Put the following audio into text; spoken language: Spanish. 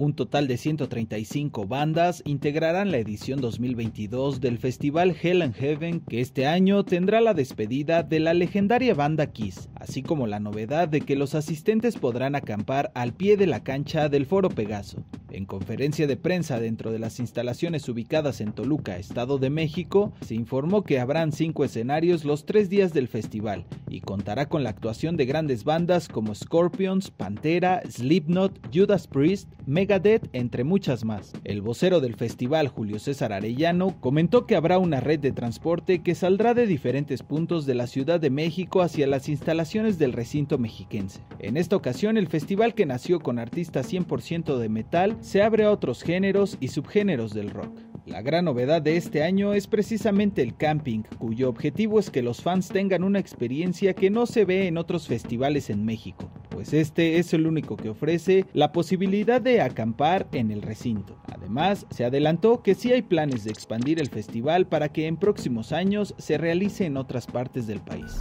Un total de 135 bandas integrarán la edición 2022 del festival Hell and Heaven que este año tendrá la despedida de la legendaria banda Kiss, así como la novedad de que los asistentes podrán acampar al pie de la cancha del Foro Pegaso. En conferencia de prensa dentro de las instalaciones ubicadas en Toluca, Estado de México, se informó que habrán cinco escenarios los tres días del festival y contará con la actuación de grandes bandas como Scorpions, Pantera, Slipknot, Judas Priest, Megadeth, entre muchas más. El vocero del festival, Julio César Arellano, comentó que habrá una red de transporte que saldrá de diferentes puntos de la Ciudad de México hacia las instalaciones del recinto mexiquense. En esta ocasión, el festival que nació con artistas 100% de metal se abre a otros géneros y subgéneros del rock. La gran novedad de este año es precisamente el camping, cuyo objetivo es que los fans tengan una experiencia que no se ve en otros festivales en México, pues este es el único que ofrece la posibilidad de acampar en el recinto. Además, se adelantó que sí hay planes de expandir el festival para que en próximos años se realice en otras partes del país.